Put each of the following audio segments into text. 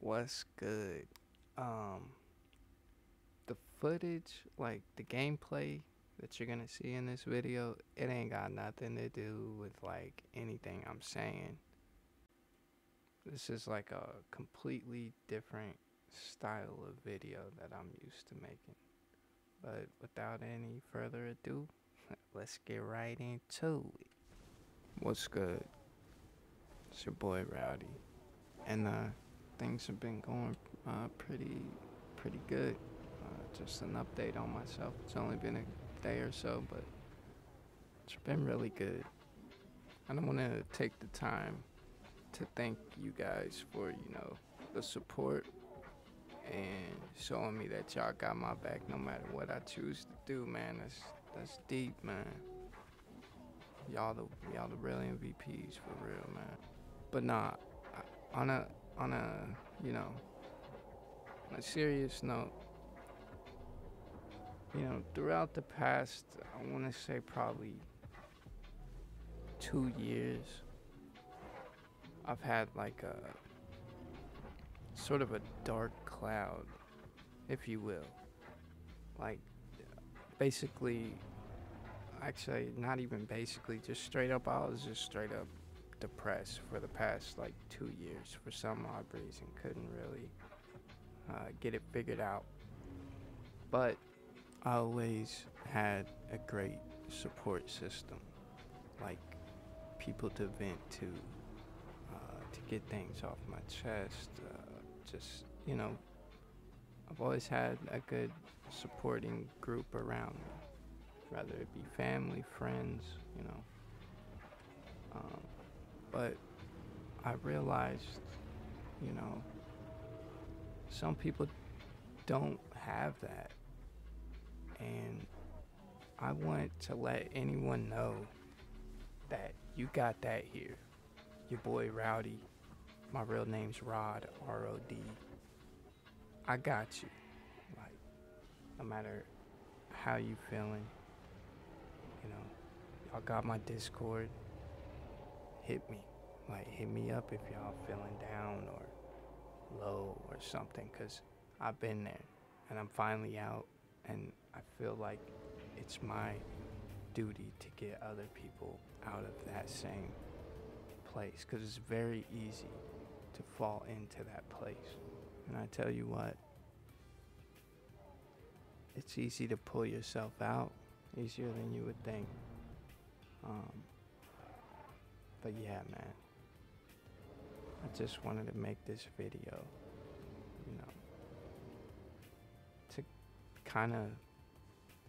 what's good? Um, the footage, like the gameplay that you're gonna see in this video, it ain't got nothing to do with like anything I'm saying. This is like a completely different style of video that I'm used to making. But without any further ado, let's get right into it. What's good? It's your boy Rowdy, and uh, things have been going uh, pretty, pretty good. Uh, just an update on myself. It's only been a day or so, but it's been really good. I don't want to take the time to thank you guys for you know the support and showing me that y'all got my back no matter what I choose to do, man. That's that's deep, man. Y'all the y'all the real MVPs for real, man. But nah, on a on a you know on a serious note, you know throughout the past, I want to say probably two years, I've had like a sort of a dark cloud, if you will. Like, basically, actually, not even basically, just straight up, I was just straight up depressed for the past like two years for some odd reason. Couldn't really uh, get it figured out. But I always had a great support system, like people to vent to, uh, to get things off my chest. Uh, just, you know, I've always had a good supporting group around me, whether it be family, friends, you know. But I realized, you know, some people don't have that. And I want to let anyone know that you got that here. Your boy Rowdy my real name's Rod, R O D. I got you. Like, no matter how you feeling, you know, y'all got my Discord. Hit me. Like, hit me up if y'all feeling down or low or something, because I've been there and I'm finally out, and I feel like it's my duty to get other people out of that same place because it's very easy to fall into that place. And I tell you what, it's easy to pull yourself out, easier than you would think. Um, but yeah, man, I just wanted to make this video, you know, to kind of,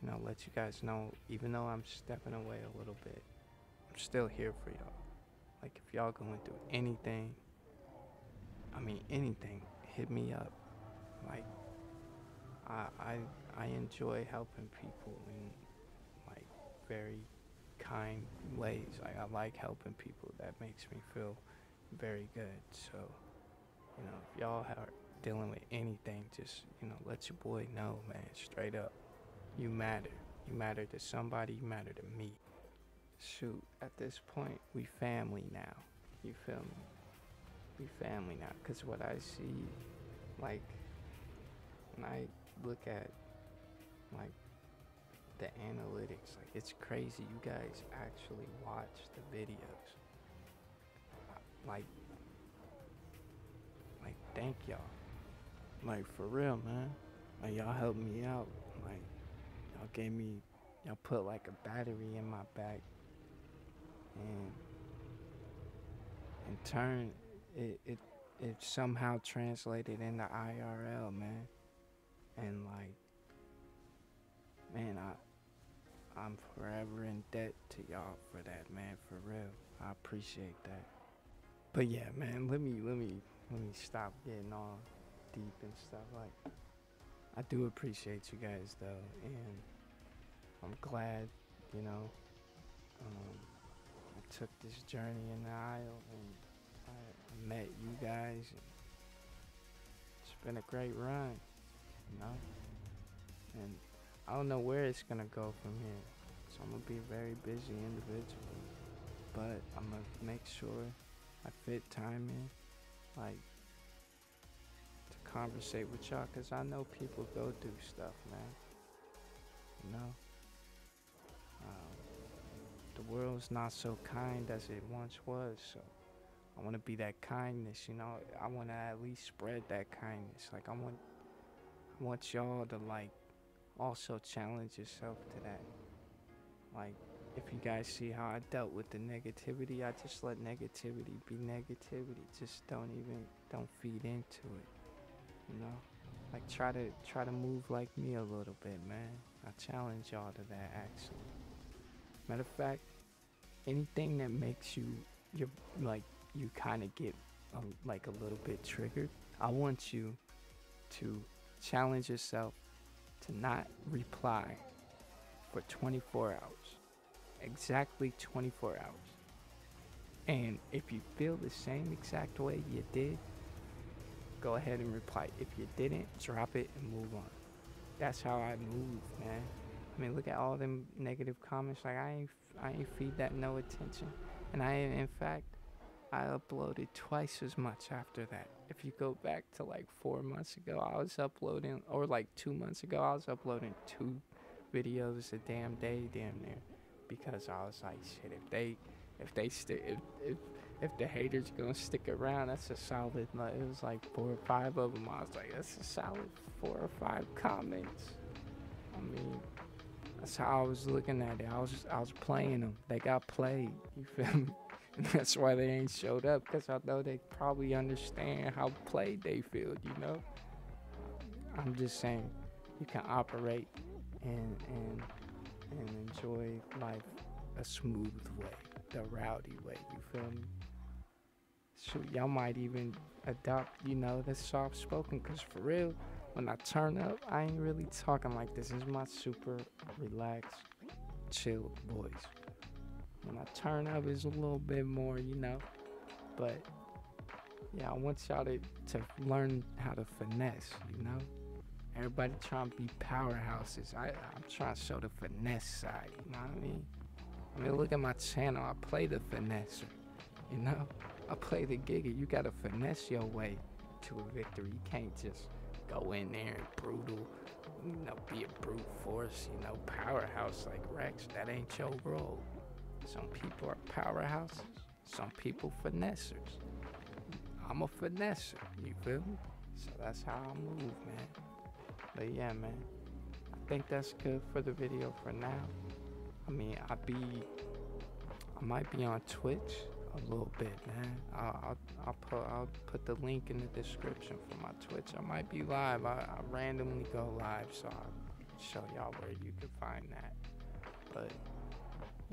you know, let you guys know, even though I'm stepping away a little bit, I'm still here for y'all. Like, if y'all going through anything, I mean, anything, hit me up. Like, I, I, I enjoy helping people in like very kind ways. Like, I like helping people. That makes me feel very good. So, you know, if y'all are dealing with anything, just, you know, let your boy know, man, straight up. You matter. You matter to somebody, you matter to me. Shoot, at this point, we family now. You feel me? We family now. Cause what I see, like, when I look at, like, the analytics, like, it's crazy. You guys actually watch the videos. Uh, like, like, thank y'all. Like, for real, man. Like, y'all helped me out. Like, y'all gave me, y'all put like a battery in my back. And in turn, it it it somehow translated into IRL, man. And like, man, I I'm forever in debt to y'all for that, man. For real, I appreciate that. But yeah, man, let me let me let me stop getting all deep and stuff. Like, I do appreciate you guys though, and I'm glad, you know, um, I took this journey in the Isle and I met you guys. It's been a great run, you know? And I don't know where it's gonna go from here. So I'm gonna be a very busy individual. But I'm gonna make sure I fit time in. Like, to conversate with y'all because I know people go through stuff, man. You know? Um, the world's not so kind as it once was, so I want to be that kindness, you know? I want to at least spread that kindness. Like, I want, I want y'all to, like, also challenge yourself to that. Like, if you guys see how I dealt with the negativity, I just let negativity be negativity. Just don't even don't feed into it. You know? Like try to try to move like me a little bit, man. I challenge y'all to that actually. Matter of fact, anything that makes you you like you kind of get a, like a little bit triggered, I want you to challenge yourself to not reply for 24 hours exactly 24 hours. And if you feel the same exact way you did, go ahead and reply. If you didn't, drop it and move on. That's how I move, man. I mean, look at all them negative comments. Like I ain't, I ain't feed that no attention. And I, in fact, I uploaded twice as much after that. If you go back to like four months ago, I was uploading, or like two months ago, I was uploading two videos a damn day, damn near because I was like, shit, if they, if they stick, if, if, if the haters gonna stick around, that's a solid. Like, it was like four or five of them. I was like, that's a solid four or five comments. I mean, that's how I was looking at it. I was, just, I was playing them. They got played. You feel me? That's why they ain't showed up because I know they probably understand how played they feel. You know. I'm just saying, you can operate and and and enjoy life a smooth way, the rowdy way. You feel me? Shoot, y'all might even adopt, you know, the soft spoken. Cause for real, when I turn up, I ain't really talking like this. Is my super relaxed, chill voice. When I turn up, it's a little bit more, you know. But yeah, I want y'all to, to learn how to finesse, you know. Everybody trying to be powerhouses. I, I'm trying to show the finesse side, you know what I mean? I mean, look at my channel. I play the finesse, you know? I play the giga. You gotta finesse your way to a victory. You can't just go in there and brutal, you know, be a brute force, you know, powerhouse like Rex. That ain't your role. Some people are powerhouses, some people finessers. I'm a finesser, you feel me? So that's how I move, man. But yeah, man, I think that's good for the video for now. I mean, I be, I might be on Twitch a little bit, man. I'll, I'll, I'll put, I'll put the link in the description for my Twitch. I might be live. I, I randomly go live, so I'll show y'all where you can find that. But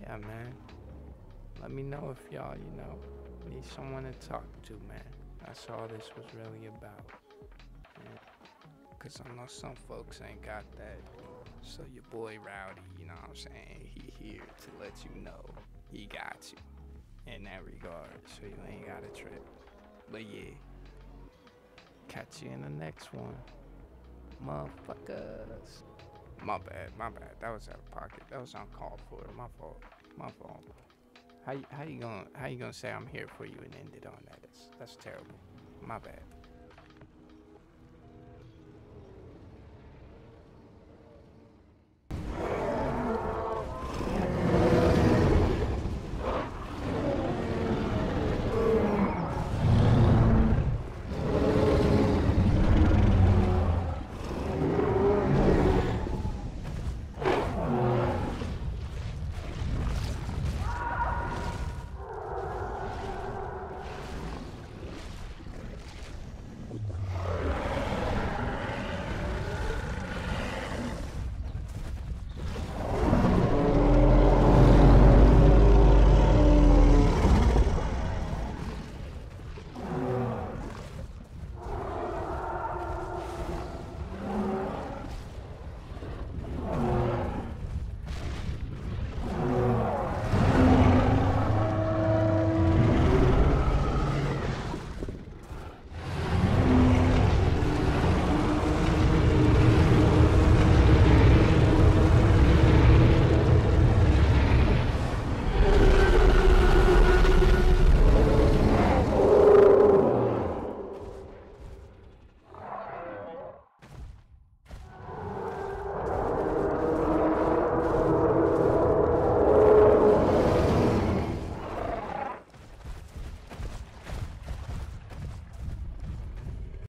yeah, man. Let me know if y'all, you know, need someone to talk to, man. That's all this was really about. Cause I know some folks ain't got that. So your boy Rowdy, you know what I'm saying? He here to let you know he got you in that regard. So you ain't got a trip. But yeah. Catch you in the next one. Motherfuckers. My bad, my bad. That was out of pocket. That was uncalled for. My fault. My fault. How how you gonna how you gonna say I'm here for you and end it on that? That's that's terrible. My bad.